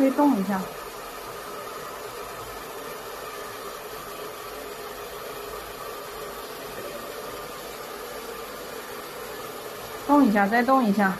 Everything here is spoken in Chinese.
可以动一下。动一下再动一下。